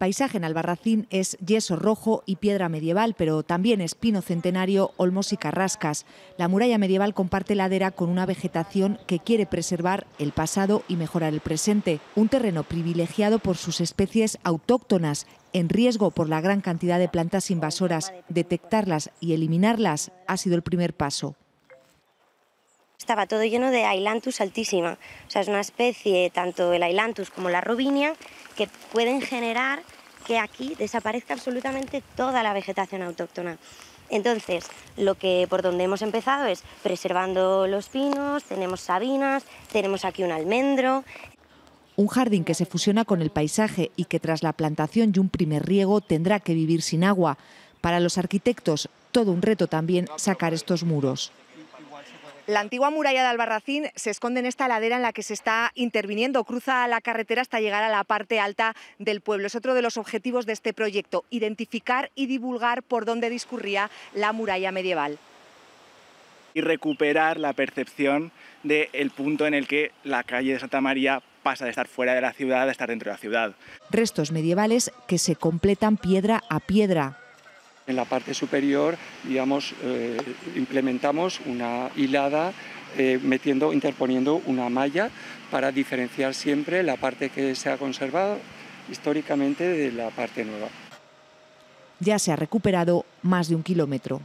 paisaje en Albarracín es yeso rojo y piedra medieval, pero también es pino centenario, olmos y carrascas. La muralla medieval comparte ladera con una vegetación que quiere preservar el pasado y mejorar el presente. Un terreno privilegiado por sus especies autóctonas, en riesgo por la gran cantidad de plantas invasoras. Detectarlas y eliminarlas ha sido el primer paso estaba todo lleno de Ailanthus altísima. O sea, es una especie, tanto el Ailanthus como la Robinia, que pueden generar que aquí desaparezca absolutamente toda la vegetación autóctona. Entonces, lo que por donde hemos empezado es preservando los pinos, tenemos sabinas, tenemos aquí un almendro. Un jardín que se fusiona con el paisaje y que tras la plantación y un primer riego tendrá que vivir sin agua. Para los arquitectos, todo un reto también sacar estos muros. La antigua muralla de Albarracín se esconde en esta ladera en la que se está interviniendo, cruza la carretera hasta llegar a la parte alta del pueblo. Es otro de los objetivos de este proyecto, identificar y divulgar por dónde discurría la muralla medieval. Y recuperar la percepción del punto en el que la calle de Santa María pasa de estar fuera de la ciudad a estar dentro de la ciudad. Restos medievales que se completan piedra a piedra, en la parte superior, digamos, eh, implementamos una hilada eh, metiendo, interponiendo una malla para diferenciar siempre la parte que se ha conservado históricamente de la parte nueva. Ya se ha recuperado más de un kilómetro.